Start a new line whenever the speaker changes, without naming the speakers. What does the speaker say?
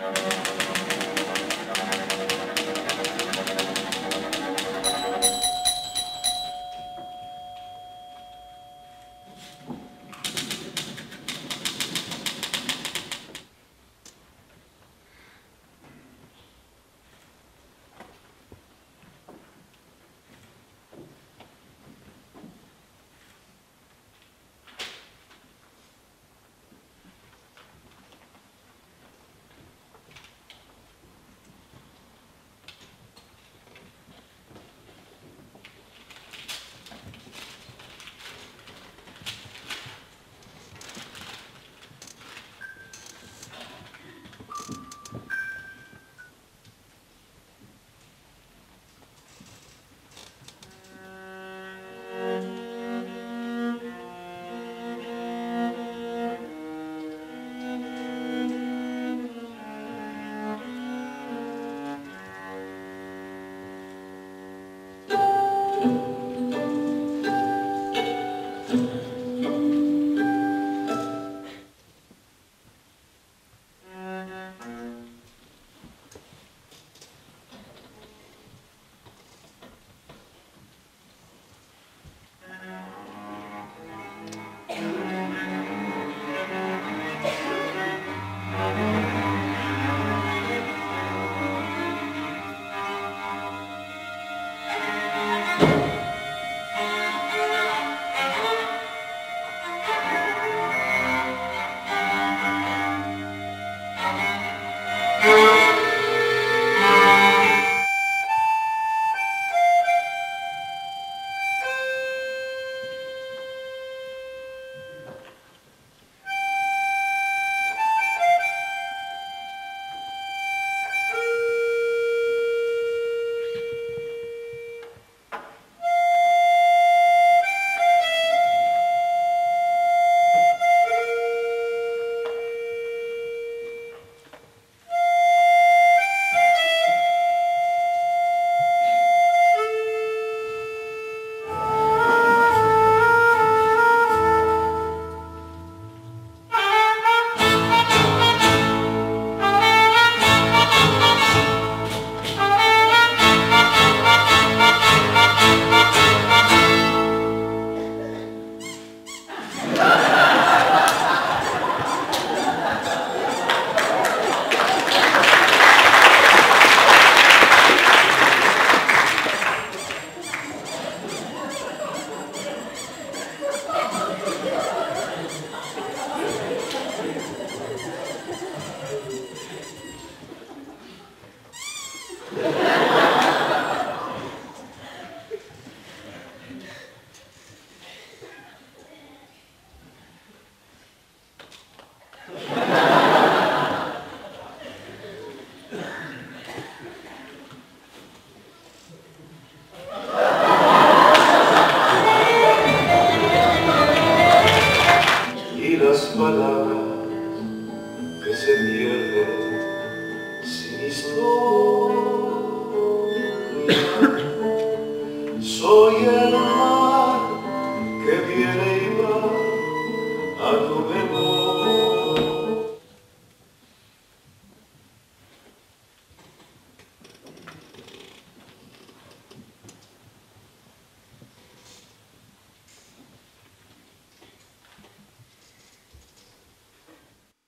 Thank you.
Cristo.